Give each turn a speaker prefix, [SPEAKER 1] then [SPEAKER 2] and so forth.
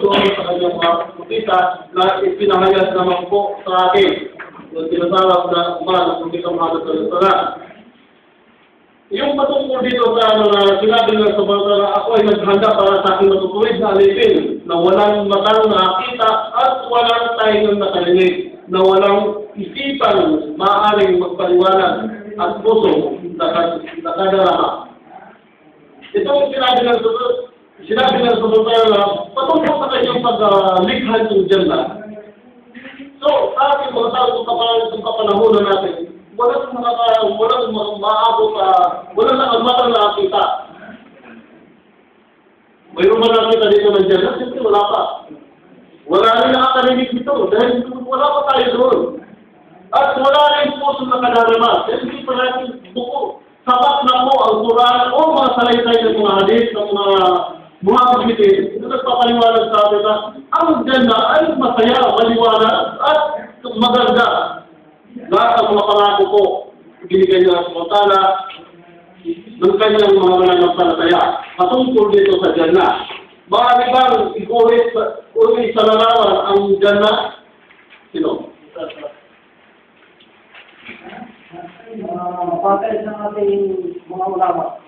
[SPEAKER 1] doon sa kanyang mga kupita na ipinahayag naman po sa akin. Yung tinatawag na umaga kung kita mga natalala. Yung patungkol dito sa ano na sinabi ng sa mga na ako ay naghanda para sa aking matutuwid na alipin na walang matang nakakita at walang tayo nakarinig na walang isipan maaaring magpaliwanag at puso na nakadarama. Ito ang sinabi ng sinabi ng na patungkol sa kanyang pag-likha ng Jannah. So, sa ating mga tao itong kapanahon, itong kapanahonan natin, walang makaka, walang ma- maabot, uh, walang nakamata na nakita. Mayroon ba nakita dito ng Jannah? Siyempre wala pa. Wala rin nakakarinig dito dahil wala pa tayo doon. At wala rin puso na kadarama. Dahil hindi pa natin buko. Sapat na po ang Quran o mga salaysay ng mga hadith ng mga mga pagbitin. Ito nagpapaliwanag sa atin na ang ganda ay masaya, maliwanag at maganda. Lahat ang mga pangako po, binigay niya sa Montana ng kanyang mga mananampalataya patungkol dito sa Jannah. Maaari bang ikulit sa, ulit sa larawan ang Jannah? Sino?
[SPEAKER 2] patay sa ating mga ulama.